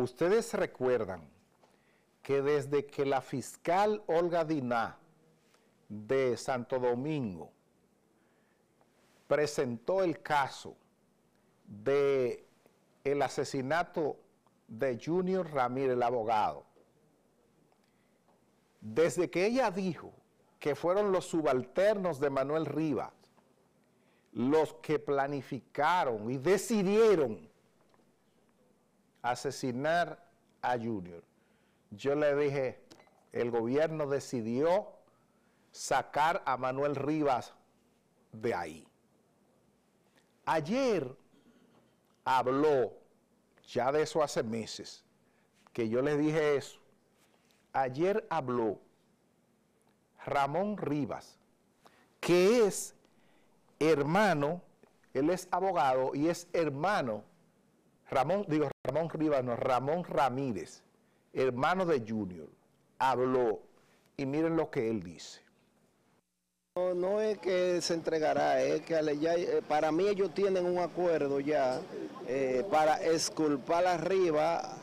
ustedes recuerdan que desde que la fiscal Olga Diná de Santo Domingo presentó el caso de el asesinato de Junior Ramírez, el abogado, desde que ella dijo que fueron los subalternos de Manuel Rivas los que planificaron y decidieron asesinar a Junior, yo le dije, el gobierno decidió sacar a Manuel Rivas de ahí. Ayer habló, ya de eso hace meses, que yo les dije eso, ayer habló Ramón Rivas, que es hermano, él es abogado y es hermano, Ramón, digo Ramón Ramón Ramírez, hermano de Junior, habló y miren lo que él dice. No, es que se entregará, es que eh, para mí ellos tienen un acuerdo ya eh, para esculpar arriba,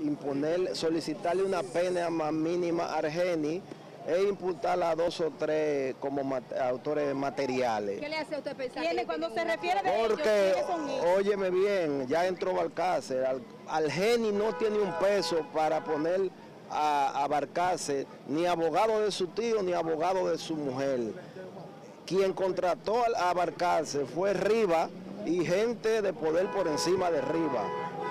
imponer, solicitarle una pena más mínima a Argeni e imputar a dos o tres como autores materiales. ¿Qué le hace a usted pensar? cuando se refiere de Porque, óyeme bien, ya entró Balcácer, al, al no tiene un peso para poner a, abarcarse ni abogado de su tío ni abogado de su mujer. Quien contrató a abarcarse fue Riva y gente de poder por encima de Riva.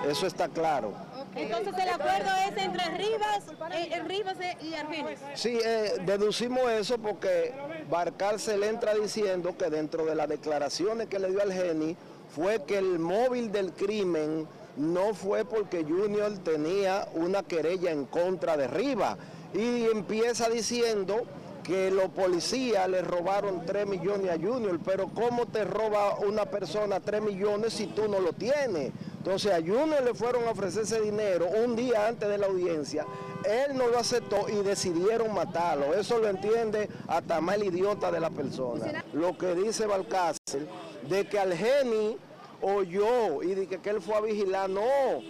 Eso está claro. Entonces el acuerdo es entre Rivas, eh, Rivas y Argenis. Sí, eh, deducimos eso porque Barcarce le entra diciendo que dentro de las declaraciones que le dio al Geni fue que el móvil del crimen no fue porque Junior tenía una querella en contra de Riva. Y empieza diciendo que los policías le robaron 3 millones a Junior, pero ¿cómo te roba una persona 3 millones si tú no lo tienes? Entonces a Junior le fueron a ofrecer ese dinero un día antes de la audiencia, él no lo aceptó y decidieron matarlo. Eso lo entiende hasta más el idiota de la persona. Lo que dice Balcácer, de que al Geni oyó y dije que él fue a vigilar. No,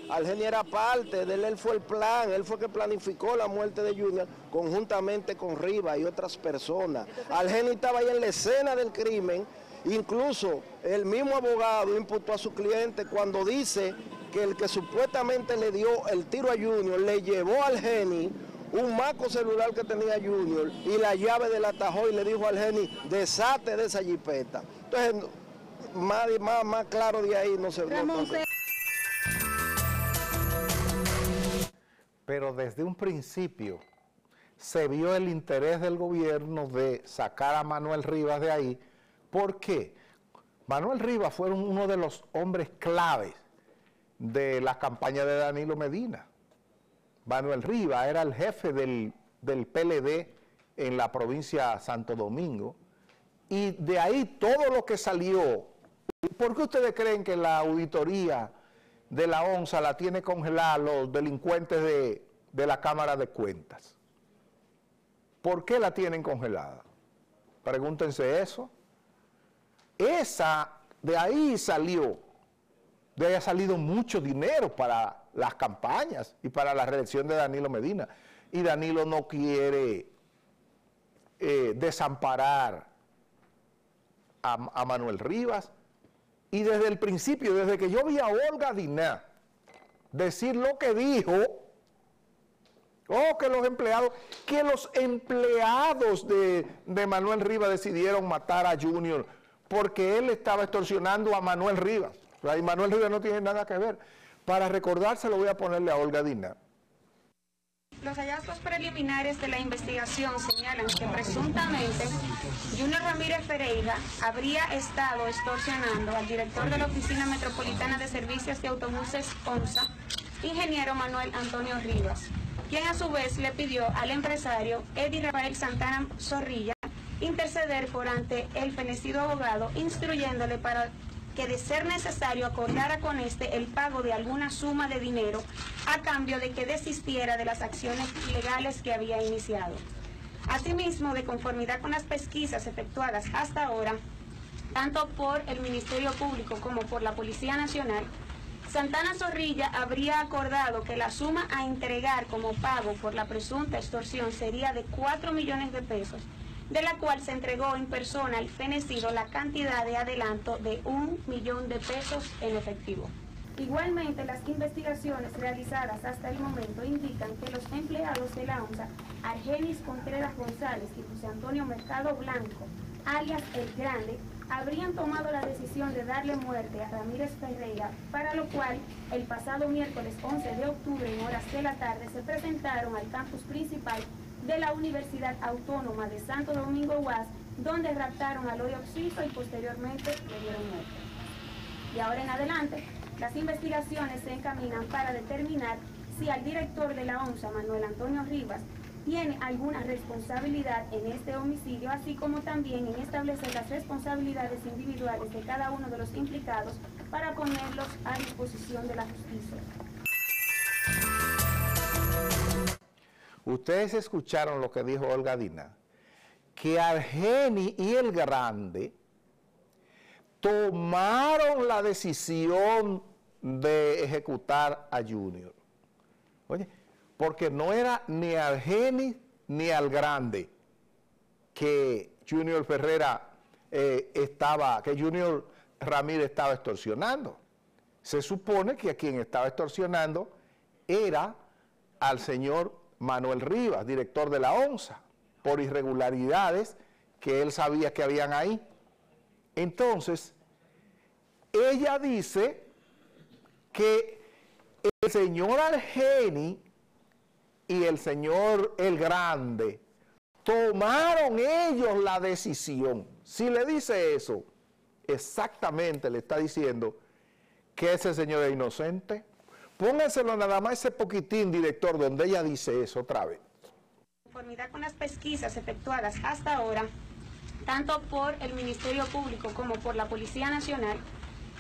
Algeni era parte, de él, él fue el plan, él fue el que planificó la muerte de Junior conjuntamente con Riva y otras personas. Algeni estaba ahí en la escena del crimen, incluso el mismo abogado imputó a su cliente cuando dice que el que supuestamente le dio el tiro a Junior le llevó al Geni un maco celular que tenía Junior y la llave del atajó y le dijo al Geni, desate de esa jipeta. Entonces, más, más, más claro de ahí no se ve. Pero desde un principio se vio el interés del gobierno de sacar a Manuel Rivas de ahí. ¿Por qué? Manuel Rivas fue uno de los hombres claves de la campaña de Danilo Medina. Manuel Rivas era el jefe del, del PLD en la provincia de Santo Domingo y de ahí todo lo que salió ¿Por qué ustedes creen que la auditoría de la ONSA la tiene congelada los delincuentes de, de la Cámara de Cuentas? ¿Por qué la tienen congelada? Pregúntense eso. Esa, de ahí salió, de ahí ha salido mucho dinero para las campañas y para la reelección de Danilo Medina. Y Danilo no quiere eh, desamparar a, Manuel Rivas, y desde el principio, desde que yo vi a Olga Diná decir lo que dijo, oh, que los empleados, que los empleados de, Manuel Rivas decidieron matar a Junior porque él estaba extorsionando a Manuel Rivas. y Manuel Rivas no tiene nada que ver. Para recordárselo voy a ponerle a Olga Diná. Los hallazgos preliminares de la investigación señalan que presuntamente Junior Ramírez Pereira habría estado extorsionando al director de la Oficina Metropolitana de Servicios de Autobuses ONSA, ingeniero Manuel Antonio Rivas, quien a su vez le pidió al empresario Eddie Rafael Santana Zorrilla interceder por ante el fenecido abogado, instruyéndole para que de ser necesario acordara con este el pago de alguna suma de dinero a cambio de que desistiera de las acciones legales que había iniciado. Asimismo, de conformidad con las pesquisas efectuadas hasta ahora, tanto por el Ministerio Público como por la Policía Nacional, Santana Zorrilla habría acordado que la suma a entregar como pago por la presunta extorsión sería de 4 millones de pesos, de la cual se entregó en persona al fenecido la cantidad de adelanto de un millón de pesos en efectivo. Igualmente, las investigaciones realizadas hasta el momento indican que los empleados de la ONSA, Argenis Contreras González y José Antonio Mercado Blanco, alias El Grande, habrían tomado la decisión de darle muerte a Ramírez Ferreira, para lo cual el pasado miércoles 11 de octubre en horas de la tarde se presentaron al campus principal de la Universidad Autónoma de Santo Domingo UAS, donde raptaron a Loy Oxiso y posteriormente le dieron muerte. Y ahora en adelante, las investigaciones se encaminan para determinar si al director de la ONSA, Manuel Antonio Rivas, tiene alguna responsabilidad en este homicidio, así como también en establecer las responsabilidades individuales de cada uno de los implicados para ponerlos a disposición de la justicia. Ustedes escucharon lo que dijo Olga Dina, que Argeni y el Grande tomaron la decisión de ejecutar a Junior. Oye, porque no era ni al Geni ni al Grande que Junior Ferrera eh, estaba, que Junior Ramírez estaba extorsionando. Se supone que a quien estaba extorsionando era al señor Manuel Rivas, director de la ONSA, por irregularidades que él sabía que habían ahí. Entonces, ella dice que el señor Argeni y el señor el Grande tomaron ellos la decisión. Si le dice eso, exactamente le está diciendo que ese señor es inocente. Pónganselo nada más ese poquitín, director, donde ella dice eso otra vez. Conformidad con las pesquisas efectuadas hasta ahora, tanto por el Ministerio Público como por la Policía Nacional,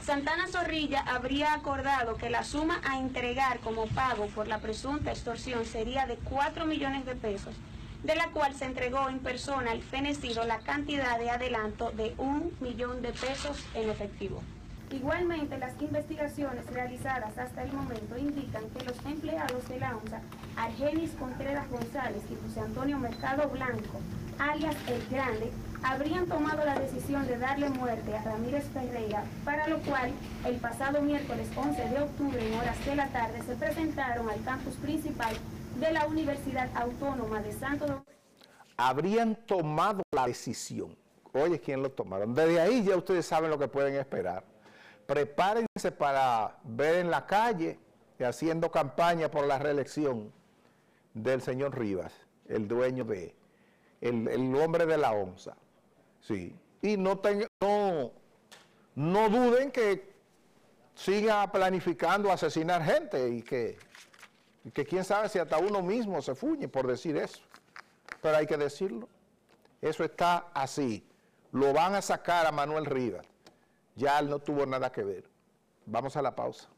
Santana Zorrilla habría acordado que la suma a entregar como pago por la presunta extorsión sería de 4 millones de pesos, de la cual se entregó en persona al fenecido la cantidad de adelanto de un millón de pesos en efectivo. Igualmente, las investigaciones realizadas hasta el momento indican que los empleados de la ONSA, Argenis Contreras González y José Antonio Mercado Blanco, alias El Grande, habrían tomado la decisión de darle muerte a Ramírez Ferreira, para lo cual el pasado miércoles 11 de octubre en horas de la tarde se presentaron al campus principal de la Universidad Autónoma de Santo Domingo. Habrían tomado la decisión. Oye, ¿quién lo tomaron? Desde ahí ya ustedes saben lo que pueden esperar. Prepárense para ver en la calle, haciendo campaña por la reelección del señor Rivas, el dueño de, el, el hombre de la onza. Sí. Y no, no, no duden que siga planificando asesinar gente y que, y que quién sabe si hasta uno mismo se fuñe por decir eso. Pero hay que decirlo. Eso está así. Lo van a sacar a Manuel Rivas. Ya no tuvo nada que ver. Vamos a la pausa.